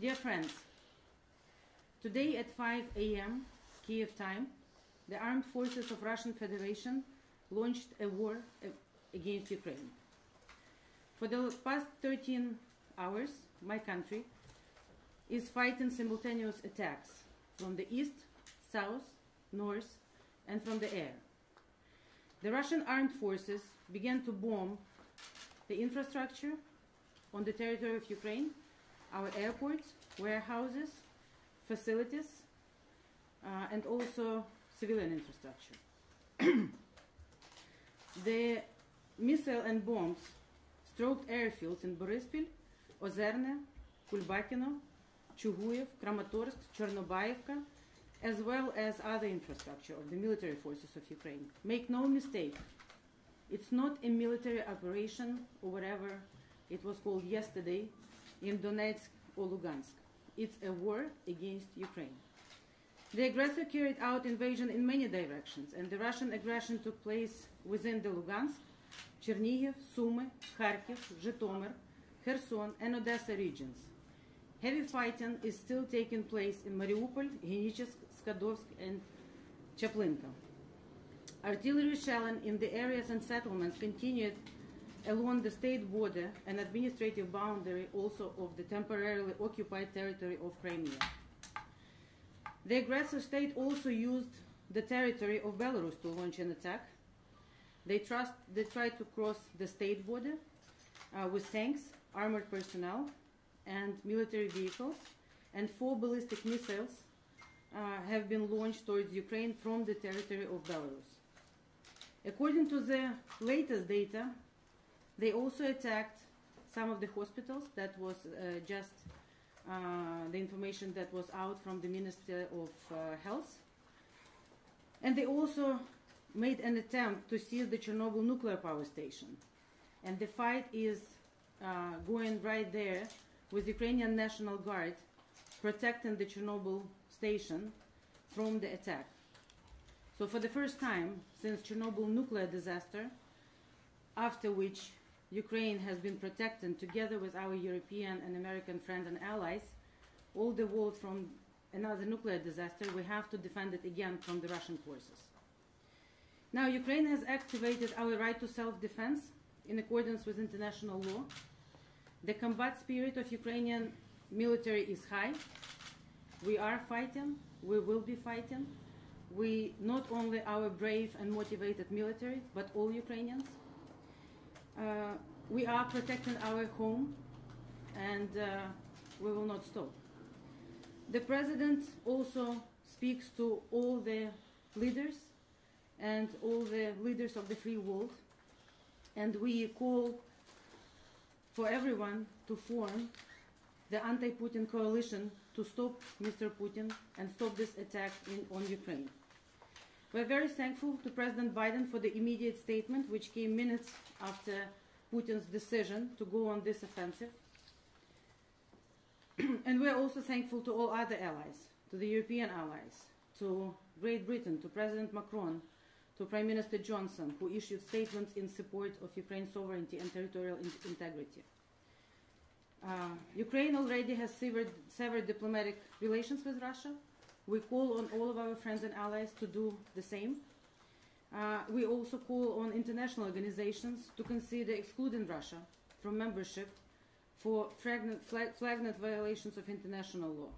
Dear friends, today at 5 a.m. Kiev time, the armed forces of Russian Federation launched a war against Ukraine. For the past 13 hours, my country is fighting simultaneous attacks from the east, south, north, and from the air. The Russian armed forces began to bomb the infrastructure on the territory of Ukraine, our airports, warehouses, facilities, uh, and also civilian infrastructure. the missile and bombs struck airfields in Borispil, Ozerne, Kulbakino, Chuguyev, Kramatorsk, Chernobyevka, as well as other infrastructure of the military forces of Ukraine. Make no mistake, it's not a military operation or whatever it was called yesterday in Donetsk or Lugansk. It's a war against Ukraine. The aggressor carried out invasion in many directions, and the Russian aggression took place within the Lugansk, Chernihiv, Sumy, Kharkiv, Zhytomyr, Kherson, and Odessa regions. Heavy fighting is still taking place in Mariupol, Genichsk, Skadovsk, and Chaplinka. Artillery shelling in the areas and settlements continued along the state border and administrative boundary also of the temporarily occupied territory of Crimea. The aggressor state also used the territory of Belarus to launch an attack. They, trust, they tried to cross the state border uh, with tanks, armored personnel, and military vehicles, and four ballistic missiles uh, have been launched towards Ukraine from the territory of Belarus. According to the latest data, they also attacked some of the hospitals. That was uh, just uh, the information that was out from the Minister of uh, Health. And they also made an attempt to seize the Chernobyl nuclear power station. And the fight is uh, going right there with Ukrainian National Guard protecting the Chernobyl station from the attack. So for the first time since Chernobyl nuclear disaster, after which Ukraine has been protected together with our European and American friends and allies, all the world from another nuclear disaster, we have to defend it again from the Russian forces. Now, Ukraine has activated our right to self-defense in accordance with international law. The combat spirit of Ukrainian military is high. We are fighting, we will be fighting. We, not only our brave and motivated military, but all Ukrainians. Uh, we are protecting our home and uh, we will not stop. The President also speaks to all the leaders and all the leaders of the free world and we call for everyone to form the anti-Putin coalition to stop Mr. Putin and stop this attack in, on Ukraine. We're very thankful to President Biden for the immediate statement which came minutes after Putin's decision to go on this offensive. and we're also thankful to all other allies, to the European allies, to Great Britain, to President Macron, to Prime Minister Johnson, who issued statements in support of Ukraine's sovereignty and territorial in integrity. Uh, Ukraine already has severed, severed diplomatic relations with Russia. We call on all of our friends and allies to do the same. Uh, we also call on international organizations to consider excluding Russia from membership for flagrant, flagrant violations of international law.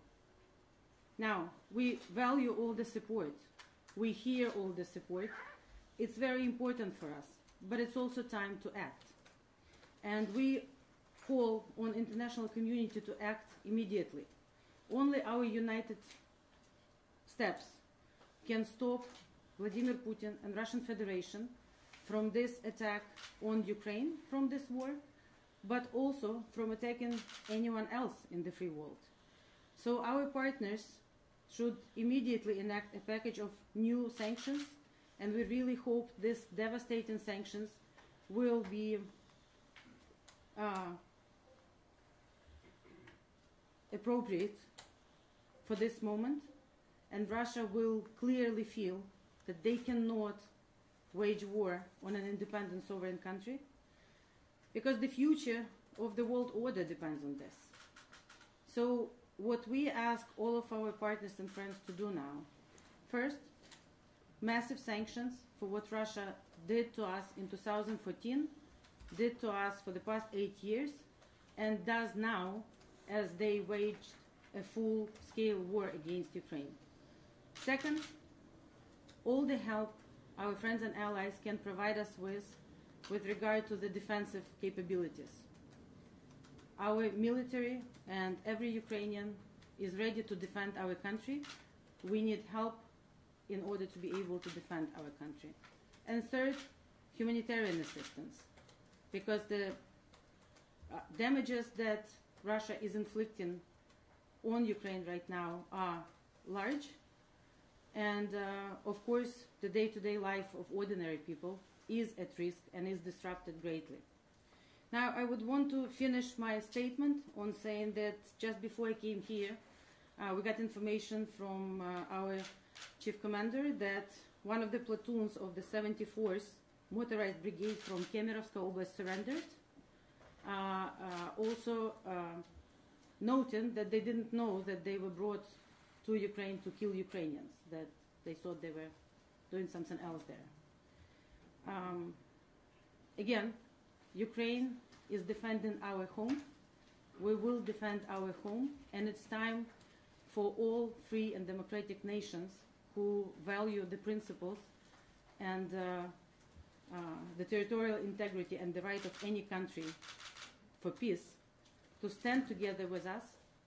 Now, we value all the support. We hear all the support. It's very important for us, but it's also time to act. And we call on international community to act immediately. Only our united steps can stop Vladimir Putin and Russian Federation from this attack on Ukraine, from this war, but also from attacking anyone else in the free world. So our partners should immediately enact a package of new sanctions, and we really hope these devastating sanctions will be uh, appropriate for this moment, and Russia will clearly feel that they cannot wage war on an independent sovereign country because the future of the world order depends on this. So what we ask all of our partners and friends to do now first, massive sanctions for what Russia did to us in 2014, did to us for the past eight years, and does now as they waged a full scale war against Ukraine. Second, all the help our friends and allies can provide us with with regard to the defensive capabilities. Our military and every Ukrainian is ready to defend our country. We need help in order to be able to defend our country. And third, humanitarian assistance, because the uh, damages that Russia is inflicting on Ukraine right now are large, and uh, of course, the day to day life of ordinary people is at risk and is disrupted greatly. Now, I would want to finish my statement on saying that just before I came here, uh, we got information from uh, our chief commander that one of the platoons of the 74th Motorized Brigade from Kemerovska Oblast surrendered. Uh, uh, also, uh, noting that they didn't know that they were brought to Ukraine to kill Ukrainians, that they thought they were doing something else there. Um, again, Ukraine is defending our home. We will defend our home, and it's time for all free and democratic nations who value the principles and uh, uh, the territorial integrity and the right of any country for peace to stand together with us,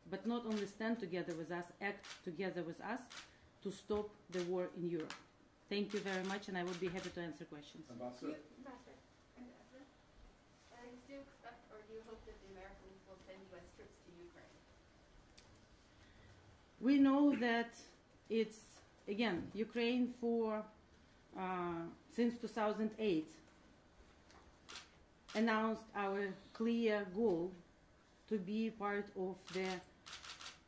but not only stand together with us, act together with us to stop the war in Europe. Thank you very much, and I would be happy to answer questions. Ambassador? You- Ambassador, Ambassador, uh, do you expect or do you hope that the Americans will send U.S. troops to Ukraine? We know that it's again Ukraine for uh, since 2008 announced our clear goal to be part of the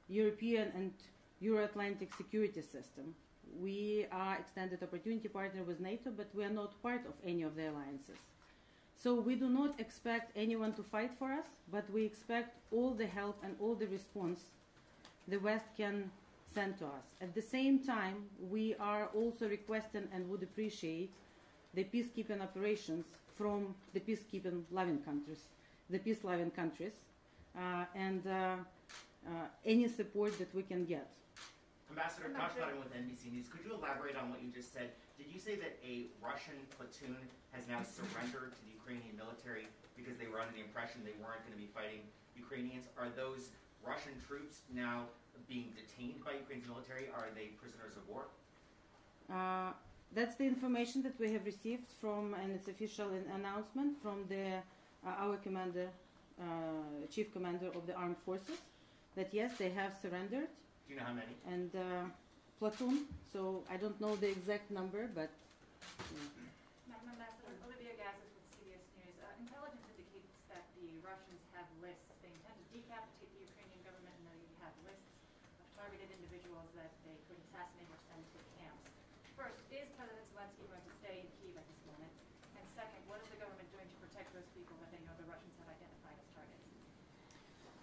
European and Euro-Atlantic security system. We are extended opportunity partner with NATO, but we are not part of any of the alliances. So we do not expect anyone to fight for us, but we expect all the help and all the response the West can send to us. At the same time, we are also requesting and would appreciate the peacekeeping operations from the peacekeeping loving countries, the peace loving countries, uh, and uh, uh, any support that we can get. Ambassador Josh with NBC News. Could you elaborate on what you just said? Did you say that a Russian platoon has now surrendered to the Ukrainian military because they were under the impression they weren't going to be fighting Ukrainians? Are those Russian troops now being detained by Ukraine's military? Are they prisoners of war? Uh, that's the information that we have received from, and it's official an announcement from the uh, our commander, uh, chief commander of the armed forces, that yes, they have surrendered Do you know how many? and uh, platoon. So I don't know the exact number, but Madam Ambassador, Olivia Gazis with CBS News. Uh, intelligence indicates that the Russians have lists. They intend to decapitate the Ukrainian government and they have lists of targeted individuals that they could assassinate or send to camps. First, is President Zelensky going to stay in Kiev at this moment? And second, what is the government doing to protect those people that they know the Russians have identified as targets?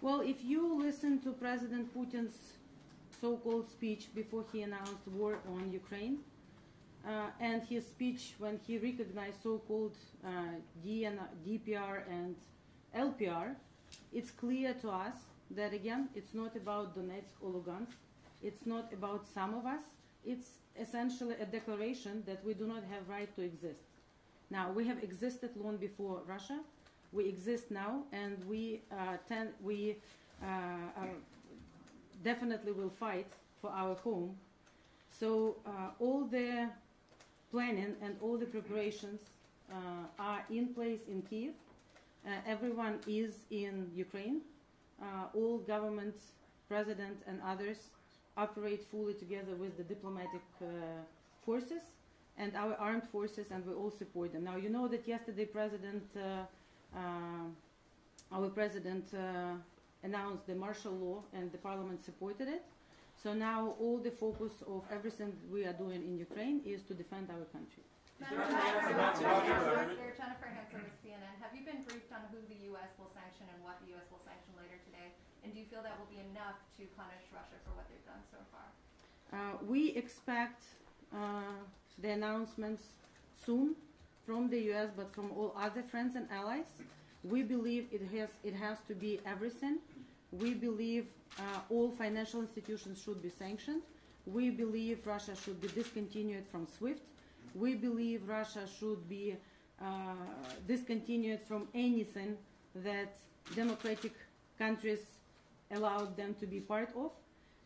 Well, if you listen to President Putin's so-called speech before he announced war on Ukraine, uh, and his speech when he recognized so-called uh, DPR and LPR, it's clear to us that again, it's not about Donetsk or Lugansk. It's not about some of us. It's essentially a declaration that we do not have right to exist. Now, we have existed long before Russia. We exist now, and we uh, tend, we uh, definitely will fight for our home. So uh, all the planning and all the preparations are in place in Kiev. Everyone is in Ukraine. All government, president, and others operate fully together with the diplomatic uh, forces and our armed forces, and we all support them. Now, you know that yesterday, President, uh, our president uh, announced the martial law, and the parliament supported it. So now all the focus of everything we are doing in Ukraine is to defend our country. there Madam any Ambassador, plans Ambassador, about Ukraine? Ambassador Jennifer Hansler with CNN. Have you been briefed on who the U.S. will sanction and what the U.S. will sanction later today And do you feel that will be enough to punish Russia for what they've done so far? Uh, we expect uh, the announcements soon from the U.S., but from all other friends and allies. We believe it has it has to be everything. We believe uh, all financial institutions should be sanctioned. We believe Russia should be discontinued from SWIFT. We believe Russia should be uh, discontinued from anything that democratic countries allowed them to be part of.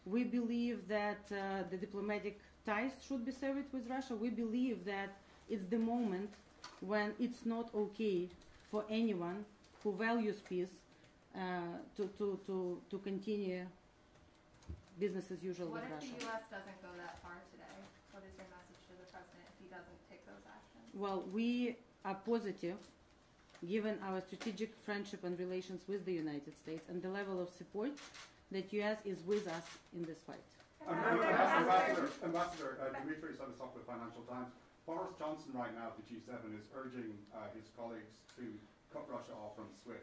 We believe that uh, the diplomatic ties should be severed with Russia. We believe that it's the moment when it's not okay for anyone who values peace uh, to, to, to, to continue business as usual What with if the U.S. doesn't go that far today? What is your message to the president if he doesn't take those actions? Well, we are positive, given our strategic friendship and relations with the United States and the level of support that U.S. is with us in this fight. Ambassador, Ambassador, Ambassador uh, Demetri Sevastopulo with Financial Times. Boris Johnson right now at the G7 is urging uh, his colleagues to cut Russia off from SWIFT.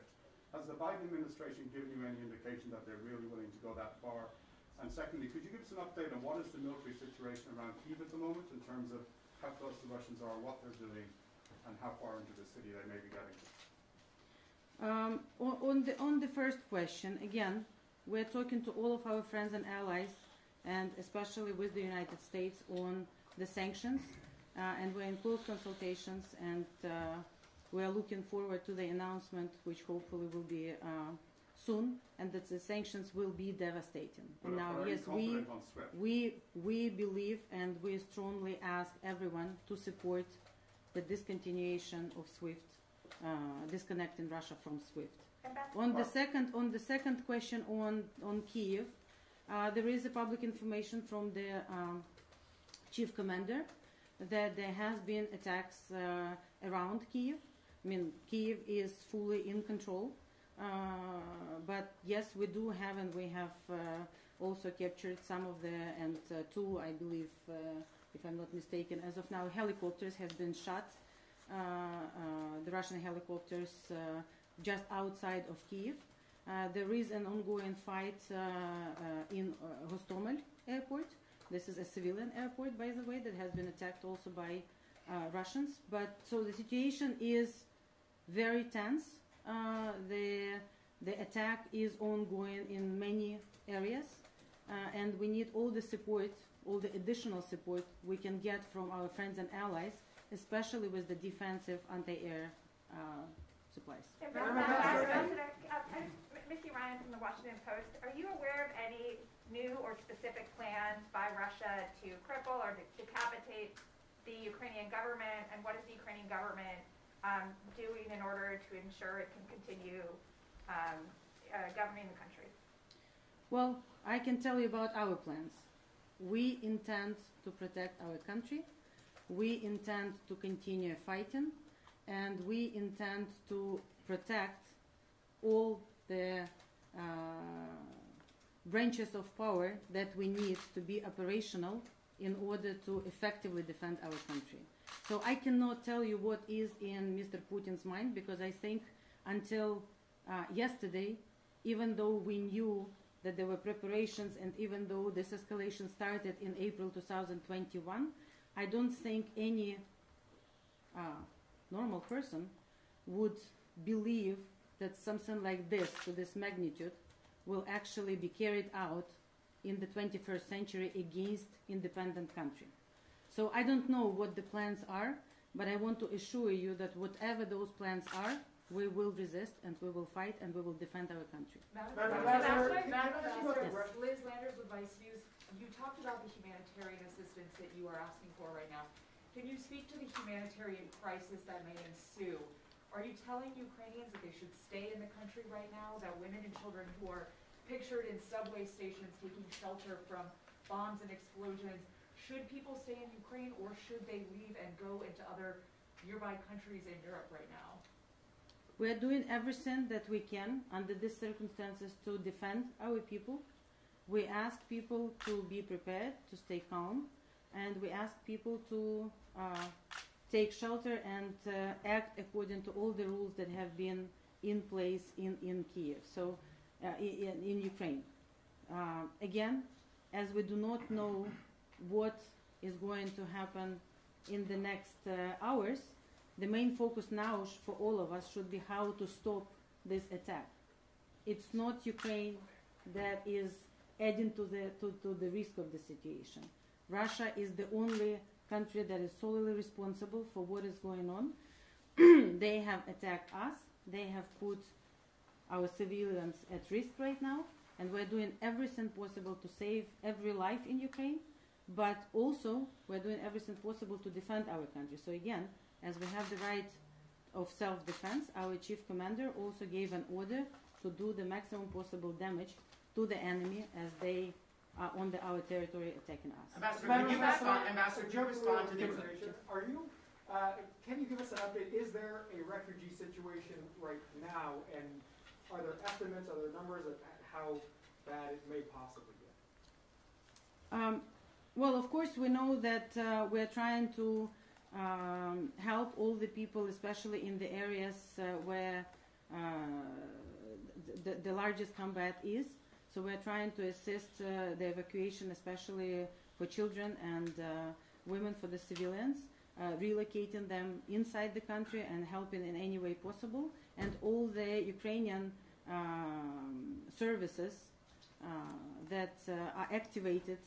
Has the Biden administration given you any indication that they're really willing to go that far? And secondly, could you give us an update on what is the military situation around Kiev at the moment in terms of how close the Russians are, what they're doing, and how far into the city they may be getting? Um, on, the on the first question, again, we're talking to all of our friends and allies, and especially with the United States on the sanctions, and we're in close consultations, and uh, we are looking forward to the announcement, which hopefully will be uh, soon, and that the sanctions will be devastating. And But now, yes, we. confident on SWIFT? We we believe and we strongly ask everyone to support the discontinuation of SWIFT, uh, disconnecting Russia from SWIFT. On the second on the second question on on Kiev, uh, there is a public information from the um, chief commander that there has been attacks uh, around Kiev. I mean, Kiev is fully in control. Uh, but yes, we do have, and we have uh, also captured some of the, and uh, two, I believe, uh, if I'm not mistaken, as of now, helicopters has been shot. Uh, the Russian helicopters just outside of Kiev. There is an ongoing fight in Hostomel airport. This is a civilian airport, by the way, that has been attacked also by uh, Russians. But so the situation is very tense. Uh, the the attack is ongoing in many areas, uh, and we need all the support, all the additional support we can get from our friends and allies, especially with the defensive anti-air uh, supplies. Missy Ryan from the Washington Post. Are you aware of any new or specific plans by Russia to cripple or decapitate the Ukrainian government? And what is the Ukrainian government um, doing in order to ensure it can continue um, uh, governing the country? Well, I can tell you about our plans. We intend to protect our country. We intend to continue fighting, and we intend to protect all the uh, branches of power that we need to be operational in order to effectively defend our country. So I cannot tell you what is in Mr. Putin's mind because I think until uh, yesterday, even though we knew that there were preparations and even though this escalation started in April 2021, I don't think any uh, normal person would believe that something like this, to this magnitude, will actually be carried out in the 21st century against independent country. So I don't know what the plans are, but I want to assure you that whatever those plans are, we will resist and we will fight and we will defend our country. Madam Ambassador- Ambassador, Yes. Liz Landers with Vice News, you talked about the humanitarian assistance that you are asking for right now. Can you speak to the humanitarian crisis that may ensue? Are you telling Ukrainians that they should stay in the country right now, that women and children who are pictured in subway stations taking shelter from bombs and explosions, should people stay in Ukraine or should they leave and go into other nearby countries in Europe right now? We are doing everything that we can under these circumstances to defend our people. We ask people to be prepared, to stay calm, and we ask people to uh, take shelter and uh, act according to all the rules that have been in place in, in Kiev. So uh, in, in Ukraine. Uh, again, as we do not know what is going to happen in the next uh, hours, the main focus now for all of us should be how to stop this attack. It's not Ukraine that is adding to the to, to the risk of the situation. Russia is the only country that is solely responsible for what is going on. they have attacked us. They have put our civilians at risk right now, and we're doing everything possible to save every life in Ukraine. But also, we're doing everything possible to defend our country. So again, as we have the right of self-defense, our chief commander also gave an order to do the maximum possible damage to the enemy as they are on the, our territory attacking us. Ambassador, Madam could you respond, Ambassador, could you respond to the, information. Are you, uh, can you give us an update? Is there a refugee situation right now? And are there estimates, are there numbers of how bad it may possibly get? Um, well, of course, we know that uh, we're trying to um, help all the people, especially in the areas uh, where uh, the, the largest combat is. So we're trying to assist uh, the evacuation, especially for children and uh, women, for the civilians, uh, relocating them inside the country and helping in any way possible. And all the Ukrainian um, services uh, that uh, are activated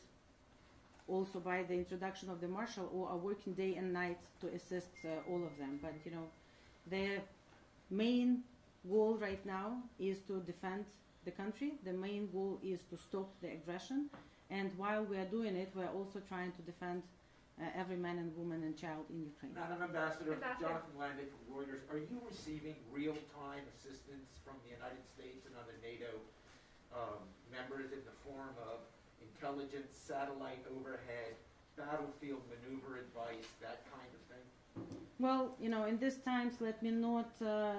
also by the introduction of the marshal or are working day and night to assist uh, all of them. But you know, their main goal right now is to defend the country. The main goal is to stop the aggression. And while we are doing it, we are also trying to defend uh, every man and woman and child in Ukraine. Madam Ambassador, Ambassador. Jonathan Landay from Reuters, are you receiving real-time assistance from the United States and other NATO um, members in the form of intelligence, satellite overhead, battlefield maneuver advice, that kind of thing? Well, you know, in these times, let me not uh,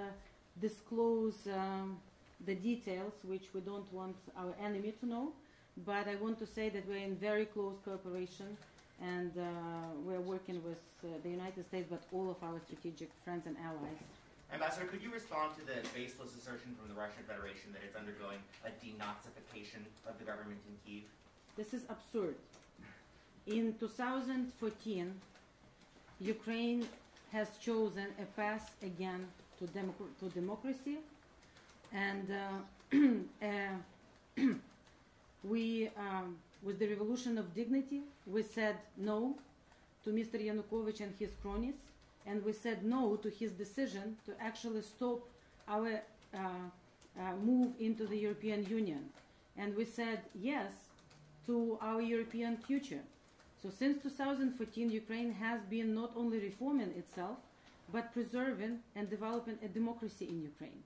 disclose um, the details, which we don't want our enemy to know. But I want to say that we're in very close cooperation, and uh, we're working with uh, the United States, but all of our strategic friends and allies. Ambassador, could you respond to the baseless assertion from the Russian Federation that it's undergoing a denazification of the government in Kiev? This is absurd. In 2014, Ukraine has chosen a path again to, democ- to democracy, and uh, uh, we, um, with the revolution of dignity, we said no to Mr. Yanukovych and his cronies, and we said no to his decision to actually stop our uh, uh, move into the European Union, and we said yes to our European future. So since 2014, Ukraine has been not only reforming itself, but preserving and developing a democracy in Ukraine.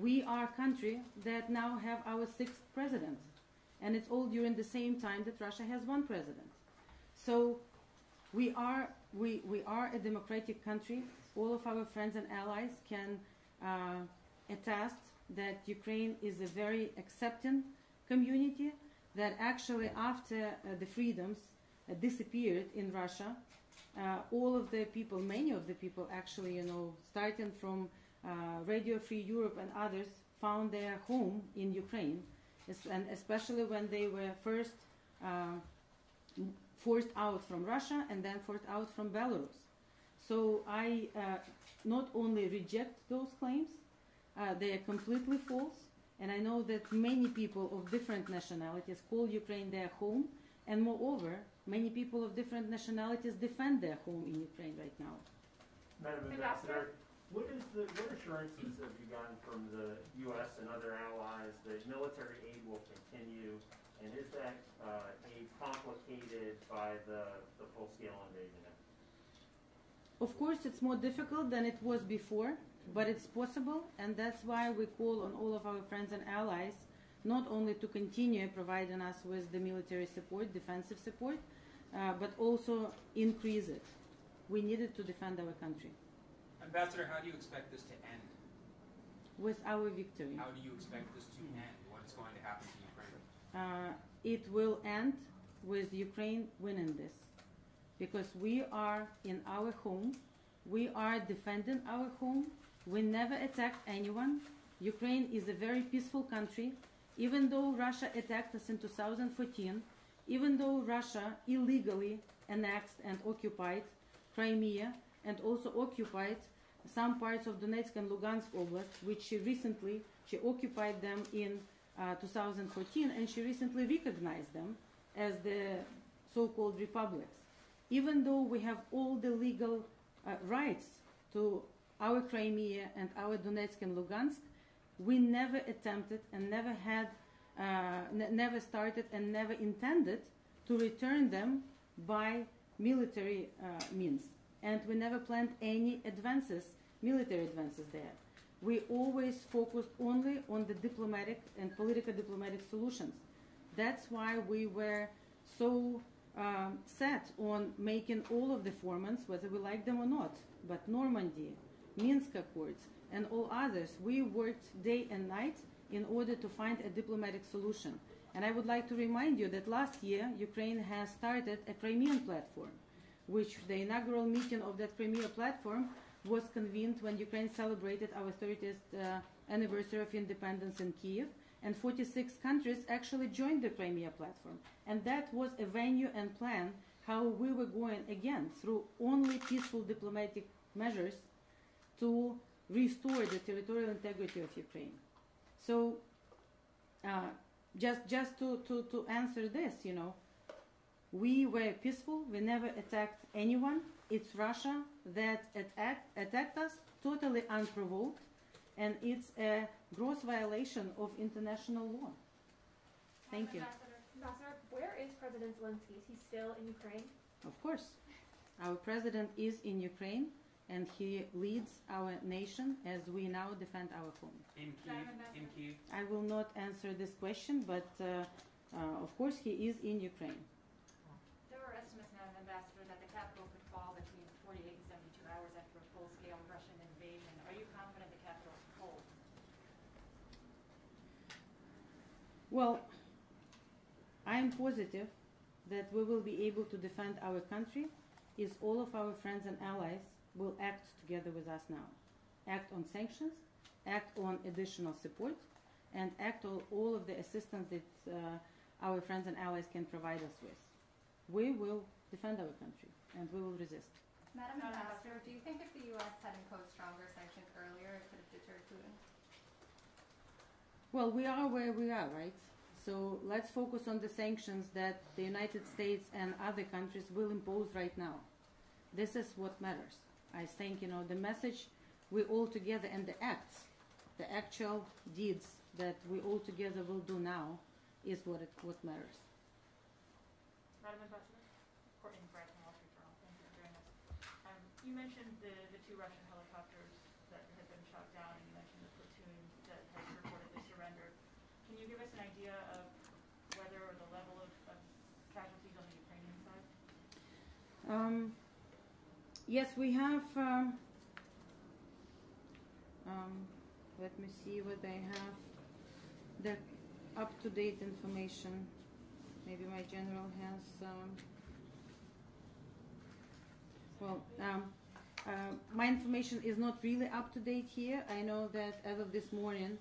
We are a country that now have our sixth president, and it's all during the same time that Russia has one president. So we are we, we are a democratic country. All of our friends and allies can uh, attest that Ukraine is a very accepting community that actually after uh, the freedoms uh, disappeared in Russia, uh, all of the people, many of the people actually, you know, starting from Radio Free Europe and others, found their home in Ukraine, and especially when they were first uh, forced out from Russia and then forced out from Belarus. So I uh, not only reject those claims, uh, they are completely false. And I know that many people of different nationalities call Ukraine their home, and moreover, many people of different nationalities defend their home in Ukraine right now. Madam Ambassador? What is the, what assurances have you gotten from the U.S. and other allies that military aid will continue? And is that, uh, aid complicated by the, the full-scale invasion? Of course, it's more difficult than it was before, but it's possible, and that's why we call on all of our friends and allies not only to continue providing us with the military support, defensive support, uh, but also increase it. We need it to defend our country Ambassador, how do you expect this to end? with our victory. How do you expect this to end? What's going to happen to Ukraine? uh, it will end with Ukraine winning this. Because we are in our home, we are defending our home, we never attacked anyone. Ukraine is a very peaceful country, Even though Russia attacked us in 2014, even though Russia illegally annexed and occupied Crimea and also occupied some parts of Donetsk and Lugansk Oblast, which she recently she occupied them in uh, 2014, and she recently recognized them as the so-called republics. Even though we have all the legal uh, rights to our Crimea and our Donetsk and Lugansk, we never attempted and never had, uh, never started and never intended to return them by military uh, means. And we never planned any advances, military advances there. We always focused only on the diplomatic and political diplomatic solutions. That's why we were so um, set on making all of the formats, whether we like them or not. But Normandy, Minsk Accords, and all others, we worked day and night in order to find a diplomatic solution. And I would like to remind you that last year Ukraine has started a Crimean platform, which the inaugural meeting of that Crimea platform was convened when Ukraine celebrated our 30th uh, anniversary of independence in Kiev, and 46 countries actually joined the Crimea platform. And that was a venue and plan how we were going again through only peaceful diplomatic measures to restore the territorial integrity of Ukraine. So, uh, just just to, to, to answer this, you know, we were peaceful. We never attacked anyone. It's Russia that attacked attacked us totally unprovoked, and it's a gross violation of international law. Thank you. Ambassador, Ambassador, where is President Zelensky? Is he still in Ukraine? Of course, our president is in Ukraine, and he leads our nation as we now defend our home. In Kiev, in Kiev, I will not answer this question, but uh, uh, of course he is in Ukraine. There are estimates now, Ambassador, that the capital could fall between 48 and 72 hours after a full-scale Russian invasion. Are you confident the capital can hold? Well, I am positive that we will be able to defend our country if all of our friends and allies will act together with us now. Act on sanctions, act on additional support, and act on all of the assistance that uh, our friends and allies can provide us with. We will defend our country and we will resist. Madam Ambassador, do you think if the U.S. had imposed stronger sanctions earlier, it could have deterred Putin? Well, we are where we are, right? So let's focus on the sanctions that the United States and other countries will impose right now. This is what matters. I think, you know, the message we all together and the acts, the actual deeds that we all together will do now is what, it, what matters. Madam Ambassador? Courtney from Wall Street Journal. Thank you for us. Um, you mentioned the, the two Russian helicopters that had been shot down, and you mentioned the platoon that has reportedly surrendered. Can you give us an idea of whether or the level of, of casualties on the Ukrainian side? Um, yes, we have. Um, um, let me see what I have. The up-to-date information. Maybe my general has. Um, well, um, uh, my information is not really up to date here. I know that as of this morning,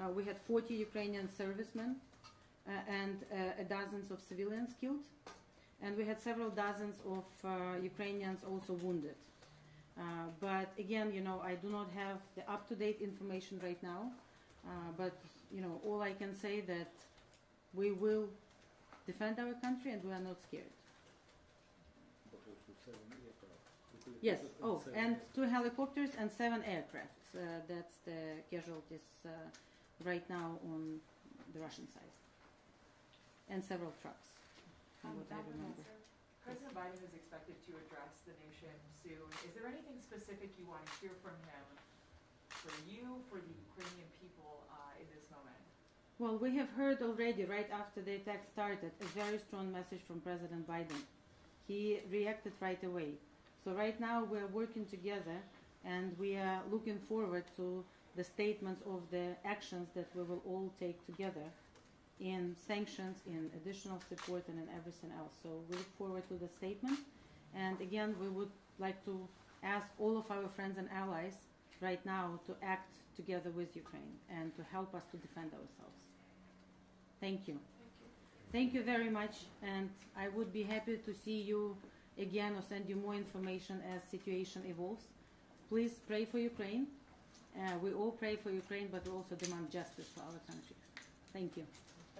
uh, we had 40 Ukrainian servicemen uh, and uh, a dozens of civilians killed and we had several dozens of uh, Ukrainians also wounded. Uh, but again, you know, I do not have the up-to-date information right now. Uh, but you know, all I can say that we will defend our country and we are not scared. Yes. Oh, and two helicopters and seven aircraft. Uh, that's the casualties uh, right now on the Russian side, and several trucks. From Um, what I Madam remember. Ambassador, President Biden is expected to address the nation soon. Is there anything specific you want to hear from him for you, for the Ukrainian people uh, in this moment? Well, we have heard already, right after the attack started, a very strong message from President Biden. He reacted right away. So right now we're working together and we are looking forward to the statements of the actions that we will all take together in sanctions, in additional support, and in everything else. So we look forward to the statement. And again, we would like to ask all of our friends and allies right now to act together with Ukraine and to help us to defend ourselves. Thank you. Thank you very much, and I would be happy to see you again or send you more information as situation evolves. Please pray for Ukraine. Uh, we all pray for Ukraine, but we also demand justice for our country. Thank you.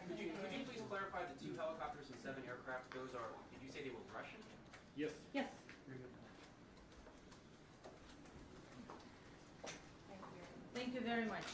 Could you, could you please clarify the two helicopters and seven aircraft? Those are, did you say they were Russian? Yes. Yes. Thank you very much.